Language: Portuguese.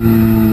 hum.